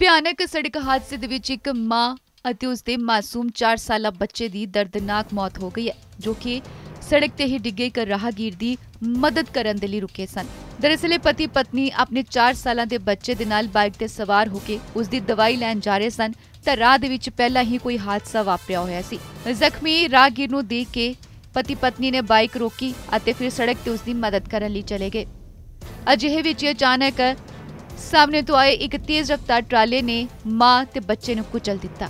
ਭਿਆਨਕ ਸੜਕ ਹਾਦਸੇ ਦੇ ਵਿੱਚ ਇੱਕ ਮਾਂ ਅਤੇ ਉਸਦੇ ਮਾਸੂਮ 4 ਸਾਲਾ ਬੱਚੇ ਦੀ ਦਰਦਨਾਕ ਮੌਤ ਹੋ ਗਈ ਹੈ, ਜੋ ਕਿ ਸੜਕ ਤੇ ਹੀ ਡਿੱਗੇ ਇੱਕ ਰਾਹਗੀਰ ਦੀ ਮਦਦ ਕਰਨ ਦੇ ਲਈ ਰੁਕੇ ਸਨ। ਦਰਅਸਲ ਪਤੀ ਪਤਨੀ ਆਪਣੇ 4 ਸਾਲਾਂ ਦੇ ਬੱਚੇ ਦੇ ਨਾਲ ਬਾਈਕ ਤੇ ਸਵਾਰ ਹੋ ਕੇ ਉਸ ਦੀ ਦਵਾਈ ਲੈਣ ਜਾ ਰਹੇ ਸਨ, ਤਾਂ ਰਾਹ ਦੇ ਵਿੱਚ ਪਹਿਲਾਂ ਹੀ ਕੋਈ ਹਾਦਸਾ ਵਾਪਰਿਆ ਹੋਇਆ ਸੀ। ਜ਼ਖਮੀ ਰਾਹਗੀਰ ਨੂੰ ਦੇਖ ਕੇ ਪਤੀ ਪਤਨੀ ਨੇ ਬਾਈਕ ਰੋਕੀ ਅਤੇ ਫਿਰ ਸੜਕ ਤੇ ਉਸ ਦੀ ਮਦਦ ਕਰਨ ਲਈ ਚਲੇ ਗਏ। ਅਜਿਹੇ ਵਿੱਚ ਅਚਾਨਕ ਸਾਹਮਣੇ ਤੋਂ ਆਏ ਇੱਕ ਤੇਜ਼ ਰਫ਼ਤਾਰ ਟਰਾਲੇ ਨੇ ਮਾਂ ਤੇ ਬੱਚੇ ਨੂੰ ਕੁਚਲ ਦਿੱਤਾ।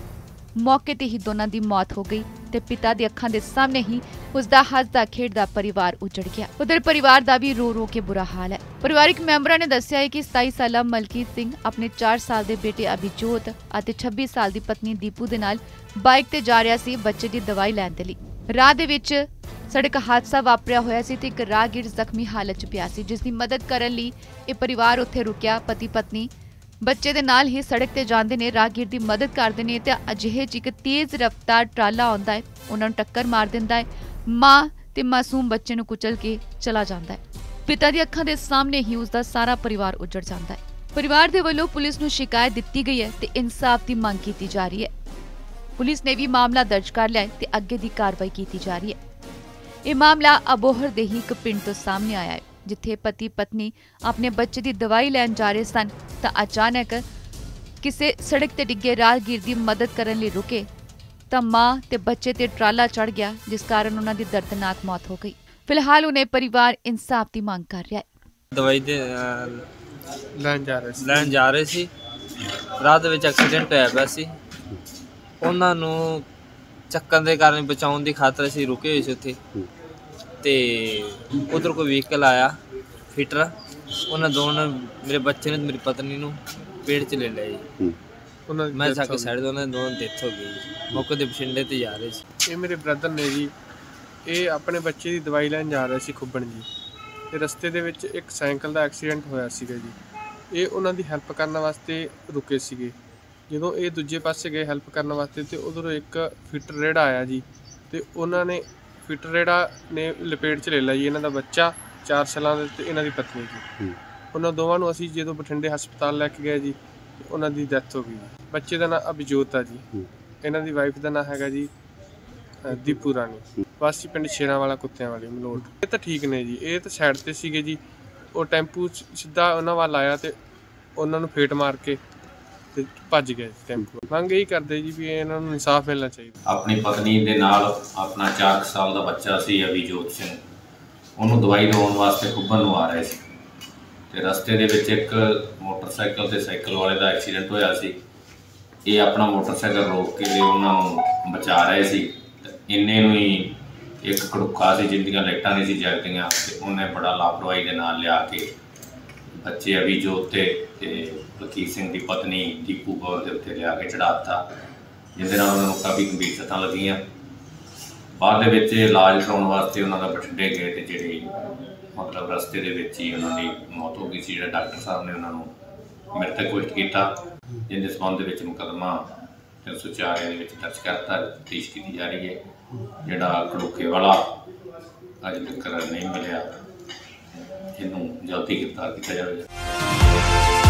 ਮੌਕੇ ਤੇ ਹੀ ਦੋਨਾਂ ਦੀ ਮੌਤ ਹੋ ਗਈ ਤੇ ਪਿਤਾ ਦੀ ਅੱਖਾਂ ਦੇ ਸਾਹਮਣੇ ਹੀ ਉਸ ਦਾ ਹੱਸਦਾ ਖੇਡਦਾ ਪਰਿਵਾਰ ਉਜੜ ਗਿਆ। ਉਧਰ ਪਰਿਵਾਰ ਦਾ ਵੀ ਰੋ ਰੋ ਕੇ ਬੁਰਾ ਹਾਲ ਹੈ। ਪਰਿਵਾਰਕ ਮੈਂਬਰਾਂ ਨੇ ਦੱਸਿਆ ਹੈ ਕਿ 27 ਸਾਲਾ ਮਲਕੀਤ ਸਿੰਘ ਆਪਣੇ 4 ਸਾਲ ਦੇ ਬੇਟੇ ਅਭਿਜੋਤ ਅਤੇ 26 ਸਾਲ ਦੀ ਪਤਨੀ ਦੀਪੂ ਦੇ ਨਾਲ ਬਾਈਕ ਤੇ ਜਾ ਰਿਹਾ ਸੀ ਬੱਚੇ ਦੀ ਦਵਾਈ ਲੈਣ ਦੇ ਲਈ। ਰਾਹ ਦੇ ਵਿੱਚ ਸੜਕ ਹਾਦਸਾ ਵਾਪਰਿਆ ਹੋਇਆ ਸੀ ਤੇ ਇੱਕ ਰਾਹਗੀਰ ਜ਼ਖਮੀ ਹਾਲਤ 'ਚ ਪਿਆ ਸੀ ਜਿਸ ਦੀ ਮਦਦ ਕਰਨ ਲਈ ਇਹ ਪਰਿਵਾਰ ਉੱਥੇ ਰੁਕਿਆ ਪਤੀ ਪਤਨੀ ਬੱਚੇ ਦੇ ਨਾਲ ਹੀ ਸੜਕ ਤੇ ਜਾਂਦੇ ਨੇ, ਰਾਹਗੀਰ ਦੀ ਮਦਦ ਕਰਦੇ ਨੇ ਤੇ ਅਜਿਹੇ 'ਚ ਇੱਕ ਤੇਜ਼ ਰਫ਼ਤਾਰ ਟਰਾਲਾ ਆਉਂਦਾ ਹੈ, ਉਹਨਾਂ ਨੂੰ ਟੱਕਰ ਮਾਰ ਦਿੰਦਾ ਹੈ। ਮਾਂ ਤੇ ਮਾਸੂਮ ਬੱਚੇ ਨੂੰ ਕੁਚਲ ਕੇ ਚਲਾ ਜਾਂਦਾ ਹੈ। ਪਿਤਾ ਦੀ ਅੱਖਾਂ ਦੇ ਸਾਹਮਣੇ ਹੀ ਉਸ ਦਾ ਸਾਰਾ ਪਰਿਵਾਰ ਉਜੜ ਜਾਂਦਾ ਹੈ। ਪਰਿਵਾਰ ਦੇ ਵੱਲੋਂ ਪੁਲਿਸ ਨੂੰ ਸ਼ਿਕਾਇਤ ਦਿੱਤੀ ਗਈ ਹੈ ਤੇ ਇਨਸਾਫ ਦੀ ਮੰਗ ਕੀਤੀ ਜਾ ਰਹੀ ਹੈ। ਪੁਲਿਸ ਨੇ ਵੀ ਮਾਮਲਾ ਦਰਜ ਕਰ ਲਿਆ ਤੇ ਅੱਗੇ ਦੀ ਕਾਰਵਾਈ ਕੀਤੀ ਜਾ ਰਹੀ ਹੈ। ਇਹ ਮਾਮਲਾ ਅਬੋਹਰ ਦੇ ਹੀ ਇੱਕ ਪਿੰਡ ਤੋਂ ਸਾਹਮਣੇ ਆਇਆ ਹੈ ਜਿੱਥੇ ਪਤੀ ਪਤਨੀ ਆਪਣੇ ਬੱਚੇ ਦੀ ਦਵਾਈ ਲੈਣ ਜਾ ਰਹੇ ਸਨ ਤਾਂ ਅਚਾਨਕ ਕਿਸੇ ਸੜਕ ਤੇ ਡਿੱਗੇ ਰਾਹਗੀਰ ਦੀ ਮਦਦ ਕਰਨ ਲਈ ਰੁਕੇ ਤਾਂ ਮਾਂ ਤੇ ਬੱਚੇ ਤੇ ਟਰਾਲਾ ਚੜ ਗਿਆ ਜਿਸ ਕਾਰਨ ਉਹਨਾਂ ਦੀ ਦਰਦਨਾਕ ਮੌਤ ਹੋ ਗਈ। ਫਿਲਹਾਲ ਉਹਨੇ ਪਰਿਵਾਰ ਇਨਸਾਫ ਦੀ ਮੰਗ ਕਰ ਰਿਹਾ ਹੈ। ਦਵਾਈ ਦੇ ਲੈਣ ਜਾ ਰਹੇ ਸੀ। ਲੈਣ ਜਾ ਰਹੇ ਸੀ। ਰਾਹ ਦੇ ਵਿੱਚ ਐਕਸੀਡੈਂਟ ਹੋਇਆ ਪਿਆ ਸੀ। ਉਹਨਾਂ ਨੂੰ ਚੱਕਣ ਦੇ ਕਾਰਨ ਬਚਾਉਣ ਦੀ ਖਾਤਰ ਅਸੀਂ ਰੁਕੇ ਹੋਏ ਸੀ ਉੱਥੇ। ਤੇ ਉਧਰ ਕੋਈ ਵਹੀਕਲ ਆਇਆ ਫਿਟਰ ਉਹਨਾਂ ਦੋਨਾਂ ਮੇਰੇ ਬੱਚੇ ਨੇ ਤੇ ਮੇਰੀ ਪਤਨੀ ਨੂੰ ਪੇੜ 'ਚ ਲੈ ਲਿਆ ਜੀ। ਉਹਨਾਂ ਦੀ ਮੈਂ death ਹੋ। ਸਾਈਡ ਤੋਂ ਉਹਨਾਂ ਦੇ ਦੋਨਾਂ ਦੀ ਡੈਥ ਹੋ ਗਈ ਜੀ। ਮੌਕੇ ਤੇ ਬਠਿੰਡੇ ਤੇ ਜਾ ਰਹੇ ਸੀ। ਇਹ ਮੇਰੇ ਬ੍ਰਦਰ ਨੇ ਜੀ ਇਹ ਆਪਣੇ ਬੱਚੇ ਦੀ ਦਵਾਈ ਲੈਣ ਜਾ ਰਹੇ ਸੀ ਖੁੱਬਣ ਜੀ। ਤੇ ਰਸਤੇ ਦੇ ਵਿੱਚ ਇੱਕ ਸਾਈਕਲ ਦਾ ਐਕਸੀਡੈਂਟ ਹੋਇਆ ਸੀਗਾ ਜੀ। ਇਹ ਉਹਨਾਂ ਦੀ ਹੈਲਪ ਕਰਨ ਵਾਸਤੇ ਰੁਕੇ ਸੀਗੇ। ਜਦੋਂ ਇਹ ਦੂਜੇ ਪਾਸੇ ਗਏ ਹੈਲਪ ਕਰਨ ਵਾਸਤੇ ਤੇ ਉਧਰੋਂ ਇੱਕ ਫਿਟਰ ਰੇੜਾ ਆਇਆ ਜੀ ਤੇ ਉਹਨਾਂ ਨੇ ਫਿਟਰ ਰੇੜਾ ਨੇ ਲਪੇਟ 'ਚ ਲੈ ਲਿਆ ਜੀ ਇਹਨਾਂ ਦਾ ਬੱਚਾ 4 ਸਾਲਾਂ ਦਾ ਤੇ ਇਹਨਾਂ ਦੀ ਪਤਨੀ ਜੀ। ਉਹਨਾਂ ਦੋਵਾਂ ਨੂੰ ਅਸੀਂ ਜਦੋਂ ਬਠਿੰਡੇ ਹਸਪਤਾਲ ਲੈ ਕੇ ਗਏ ਜੀ ਉਹਨਾਂ ਦੀ ਡੈਥ ਹੋ ਗਈ। ਬੱਚੇ ਦਾ ਨਾਮ ਅਭਿਜੋਤ ਆ ਜੀ। ਇਹਨਾਂ ਦੀ ਵਾਈਫ ਦਾ ਨਾਮ ਹੈਗਾ ਜੀ ਦੀਪੂ ਰਾਣੀ। ਵਾਸੀ ਪਿੰਡ ਸ਼ੇਰਾਂ ਵਾਲਾ ਕੁੱਤਿਆਂ ਵਾਲੀ ਮਲੋਟ। ਇਹ ਤਾਂ ਠੀਕ ਨੇ ਜੀ ਇਹ ਤਾਂ ਸਾਈਡ ਤੇ ਸੀਗੇ ਜੀ। ਉਹ ਟੈਂਪੂ ਸਿੱਧਾ ਉਹਨਾਂ ਵੱਲ ਆਇਆ ਤੇ ਉਹਨਾਂ ਨੂੰ ਫੇਟ ਮਾਰ ਕੇ ਤੇ ਭੱਜ ਗਏ ਟੈਂਪੂ ਮੰਗ ਇਹੀ ਕਰਦੇ ਜੀ ਵੀ ਇਹਨਾਂ ਨੂੰ ਇਨਸਾਫ ਮਿਲਣਾ ਚਾਹੀਦਾ। ਆਪਣੀ ਪਤਨੀ ਦੇ ਨਾਲ ਆਪਣਾ 4 ਸਾਲ ਦਾ ਬੱਚਾ ਸੀ, ਅਭਿਜੋਤ ਸਿੰਘ। ਉਹਨੂੰ ਦਵਾਈ ਦਵਾਉਣ ਵਾਸਤੇ ਖੁੱਬਨ ਨੂੰ ਆ ਰਹੇ ਸੀ। ਤੇ ਰਸਤੇ ਦੇ ਵਿੱਚ ਇੱਕ ਮੋਟਰਸਾਈਕਲ ਤੇ ਸਾਈਕਲ ਵਾਲੇ ਦਾ ਐਕਸੀਡੈਂਟ ਹੋਇਆ ਸੀ। ਇਹ ਆਪਣਾ ਮੋਟਰਸਾਈਕਲ ਰੋਕ ਕੇ ਤੇ ਉਹਨਾਂ ਨੂੰ ਬਚਾ ਰਹੇ ਸੀ। ਤੇ ਇੰਨੇ ਨੂੰ ਹੀ ਇੱਕ ਕੜੁੱਕਾ ਸੀ ਜਿੰਦੀਆਂ ਲਾਈਟਾਂ ਨਹੀਂ ਸੀ ਜਗਦੀਆਂ ਤੇ ਉਹਨੇ ਬੜਾ ਲਾਪਰਵਾਹੀ ਦੇ ਨਾਲ ਲਿਆ ਕੇ ਬੱਚੇ ਅਭੀ ਅਭਿਜੋਤ ਤੇ ਤੇ ਲਕੀਰ ਸਿੰਘ ਦੀ ਪਤਨੀ ਦੀਪੂ ਕੌਰ ਦੇ ਉੱਤੇ ਲਿਆ ਕੇ ਚੜਾਤਾ ਜਿਹਦੇ ਨਾਲ ਉਹਨਾਂ ਨੂੰ ਕਾਫੀ ਗੰਭੀਰ ਸੱਟਾਂ ਲੱਗੀਆਂ। ਬਾਅਦ ਦੇ ਵਿੱਚ ਇਲਾਜ ਕਰਾਉਣ ਵਾਸਤੇ ਉਹਨਾਂ ਦਾ ਬਠਿੰਡੇ ਗਏ ਤੇ ਜਿਹੜੀ ਮਤਲਬ ਰਸਤੇ ਦੇ ਵਿੱਚ ਹੀ ਉਹਨਾਂ ਦੀ ਮੌਤ ਹੋ ਗਈ ਸੀ, ਜਿਹੜਾ ਡਾਕਟਰ ਸਾਹਿਬ ਨੇ ਉਹਨਾਂ ਨੂੰ ਮ੍ਰਿਤਕ ਘੋਸ਼ਿਤ ਕੀਤਾ ਜਿਹਦੇ ਸਬੰਧ ਦੇ ਵਿੱਚ ਮੁਕੱਦਮਾ 304 ਦੇ ਵਿੱਚ ਦਰਜ ਕਰਤਾ ਪੇਸ਼ ਕੀਤੀ ਜਾ ਰਹੀ ਹੈ। ਜਿਹੜਾ ਕੜੋਕੇ ਵਾਲਾ ਅੱਜ ਤੱਕ ਨਹੀਂ ਮਿਲਿਆ। ਇਹਨੂੰ ਜਲਦੀ ਗ੍ਰਿਫਤਾਰ ਕੀਤਾ ਜਾਵੇਗਾ